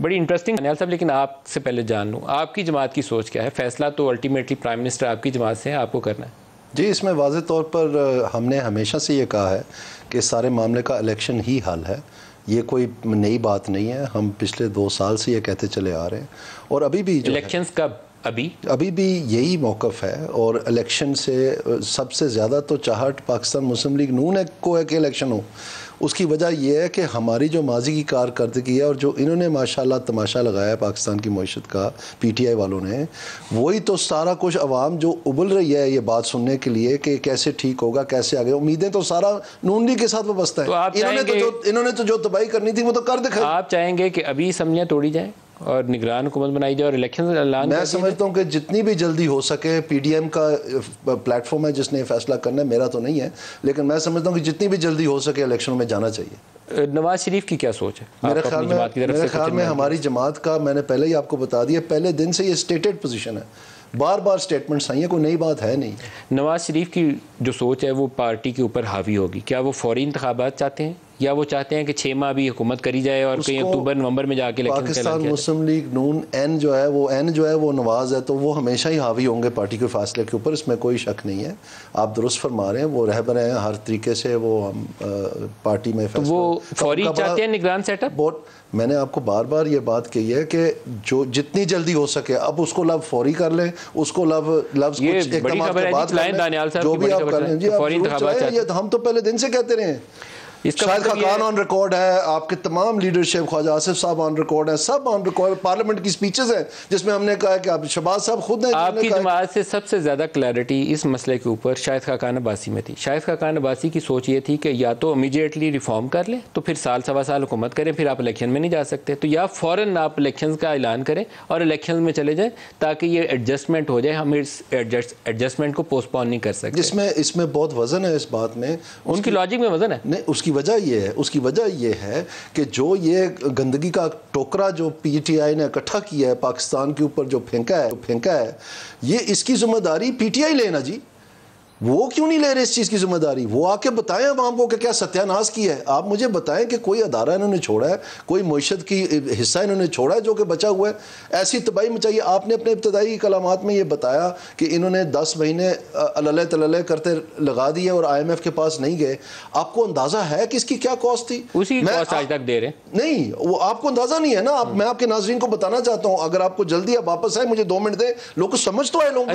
बड़ी इंटरेस्टिंग अनियाल साहब लेकिन आपसे पहले जान लूँ आपकी जमात की सोच क्या है? फैसला तो अल्टीमेटली प्राइम मिनिस्टर आपकी जमात से है आपको करना है। जी इसमें वाज तौर पर हमने हमेशा से ये कहा है कि सारे मामले का इलेक्शन ही हल है। ये कोई नई बात नहीं है। हम पिछले दो साल से ये कहते चले आ रहे हैं। और अभी भी इलेक्शन कब? अभी? अभी भी यही मौकफ है। और इलेक्शन से सबसे ज़्यादा तो चाहट पाकिस्तान मुस्लिम लीग नून है को है कि इलेक्शन हो। उसकी वजह यह है कि हमारी जो माजी की कारकर्दगी है और जो इन्होंने माशाल्लाह तमाशा लगाया है पाकिस्तान की मीशत का पी टी आई वालों ने वही तो सारा कुछ अवाम जो उबल रही है ये बात सुनने के लिए कि कैसे ठीक होगा कैसे आगे उम्मीदें तो सारा नून लीग के साथ वाबस्ता है। तो इन्होंने तो जो इन्होंने तो जो तबाही करनी थी वो तो कर दिखा आप चाहेंगे कि अभी समझियाँ तोड़ी जाए? और निगरान हुकूमत बनाई जाए और इलेक्शन ऐलान मैं समझता हूँ कि जितनी भी जल्दी हो सके पीडीएम का प्लेटफॉर्म है जिसने फैसला करना है मेरा तो नहीं है लेकिन मैं समझता हूँ कि जितनी भी जल्दी हो सके इलेक्शन में जाना चाहिए। नवाज़ शरीफ की क्या सोच है? मेरे ख्याल में मेरे ख्याल में हमारी जमात का मैंने पहले ही आपको बता दिया पहले दिन से ये स्टेटेड पोजीशन है। बार बार स्टेटमेंट्स आई हैं कोई नई बात है नहीं। नवाज़ शरीफ की जो सोच है वो पार्टी के ऊपर हावी होगी। क्या वो फौरी इंतबात चाहते हैं? या वो चाहते हैं कि छः माह भी हुकूमत करी जाए और कहीं अक्टूबर नवंबर में जाके पाकिस्तान मुस्लिम लीग नून एन जो है वो एन जो है वो नवाज़ है तो वो हमेशा ही हावी होंगे पार्टी के फासले के ऊपर इसमें कोई शक नहीं है। आप दुरुस्त फरमा रहे हैं वो रहबर हैं हर तरीके से वो हम पार्टी में तो वो फौरी चाहते हैं निगरान सेटअप? बहुत मैंने आपको बार बार ये बात कही है कि जो जितनी जल्दी हो सके अब उसको लव फौरी कर लें उसको लव लव बड़ी खबर है जो भी आप कर लें हम तो पहले दिन से कहते रहे शायद मतलब खाकान ऑन रिकॉर्ड है आपके तमाम लीडरशिप ख्वाजा आसिफ साहब ऑन रिकॉर्ड है सब ऑन रिकॉर्ड पार्लियामेंट की स्पीचेस हैं जिसमें हमने कहा कि आप शबाज साहब खुद हैं आपकी जमात से सबसे ज़्यादा क्लैरिटी इस मसले के ऊपर शायद खाकान अब्बासी में थी। शायद खाकान अब्बासी की सोच ये थी कि या तो इमीडिएटली रिफॉर्म कर लें तो फिर साल सवा साल हुकूमत करें फिर आप इलेक्शन में नहीं जा सकते। तो या फ़ौरन आप इलेक्शन का ऐलान करें और इलेक्शन में चले जाएँ ताकि ये एडजस्टमेंट हो जाए हम इस एडजस्टमेंट को पोस्टपोन नहीं कर सकते। जिसमें इसमें बहुत वज़न है इस बात में। उनकी लॉजिक में वज़न है? नहीं उसकी वजह ये है, उसकी वजह ये है कि जो ये गंदगी का टोकरा जो पीटीआई ने इकट्ठा किया है, पाकिस्तान के ऊपर जो फेंका है फेंका है, ये इसकी ज़िम्मेदारी पीटीआई लेना जी। वो क्यों नहीं ले रहे इस चीज़ की ज़िम्मेदारी? वो आके बताएँ आवाम को कि क्या सत्यानाश किया है। आप मुझे बताएँ कि कोई अदारा इन्होंने छोड़ा है कोई मीशत की हिस्सा इन्होंने छोड़ा है जो कि बचा हुआ है। ऐसी तबाही मचाई। आपने अपने इब्तदाई कलामात में ये बताया कि इन्होंने दस महीने अल्ल तल्ल करते लगा दिए और आई एम एफ़ के पास नहीं गए। आपको अंदाज़ा है कि इसकी क्या कॉस्ट थी? उसी मैं आज तक दे रहे नहीं वो आपको अंदाज़ा नहीं है ना? आप मैं आपके नाजरन को बताना चाहता हूँ। अगर आपको जल्दी आप वापस आए मुझे दो मिनट दे। लोग समझ तो आए लोग